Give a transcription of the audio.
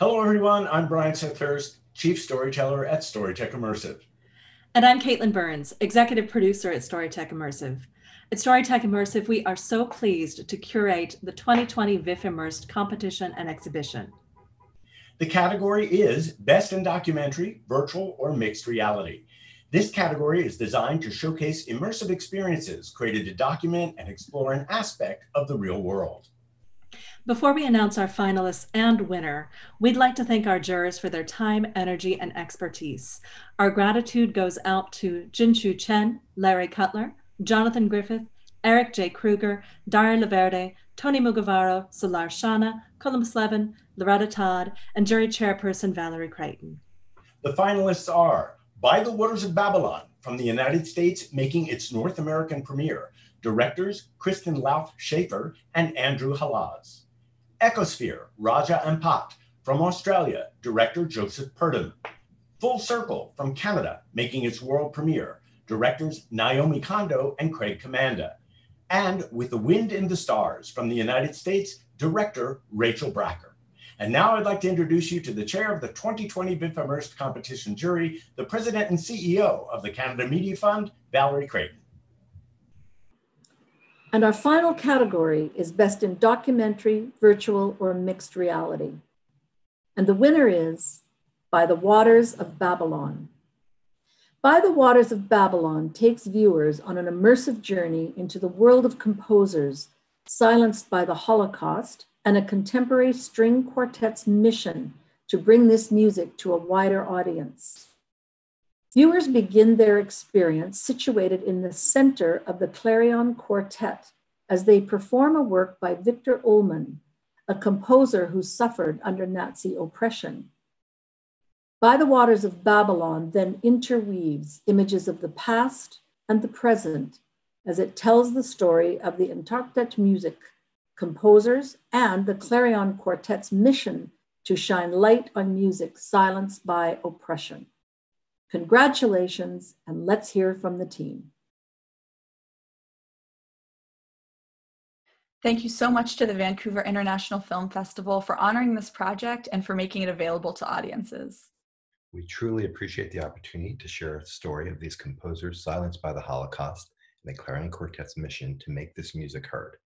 Hello, everyone. I'm Brian Seth Hurst, Chief Storyteller at Storytech Immersive. And I'm Caitlin Burns, Executive Producer at Storytech Immersive. At Storytech Immersive, we are so pleased to curate the 2020 VIFF Immersed competition and exhibition. The category is Best in Documentary, Virtual, or Mixed Reality. This category is designed to showcase immersive experiences created to document and explore an aspect of the real world. Before we announce our finalists and winner, we'd like to thank our jurors for their time, energy, and expertise. Our gratitude goes out to Jinshu Chen, Larry Cutler, Jonathan Griffith, Eric J. Kruger, Daria Laverde, Tony Mugavaro, Solar Shana, Columbus Levin, Loretta Todd, and jury chairperson Valerie Creighton. The finalists are By the Waters of Babylon from the United States, making its North American premiere. Directors Kristen Lauth Shaeffer and Andrew Halasz. Ecosphere, Raja Ampat. From Australia, director Joseph Purdom. Full Circle from Canada, making its world premiere. Directors Naomi Kondo and Craig Commanda. And With the Wind in the Stars from the United States, director Rachel Bracker. And now I'd like to introduce you to the chair of the 2020 VIFF Immersed Competition Jury, the president and CEO of the Canada Media Fund, Valerie Creighton. And our final category is Best in Documentary, Virtual, or Mixed Reality. And the winner is By the Waters of Babylon. By the Waters of Babylon takes viewers on an immersive journey into the world of composers silenced by the Holocaust and a contemporary string quartet's mission to bring this music to a wider audience. Viewers begin their experience situated in the center of the Clarion Quartet as they perform a work by Viktor Ullmann, a composer who suffered under Nazi oppression. By the Waters of Babylon then interweaves images of the past and the present as it tells the story of the Entartete Musik, composers, and the Clarion Quartet's mission to shine light on music silenced by oppression. Congratulations, and let's hear from the team. Thank you so much to the Vancouver International Film Festival for honoring this project and for making it available to audiences. We truly appreciate the opportunity to share a story of these composers silenced by the Holocaust and the Clarion Quartet's mission to make this music heard.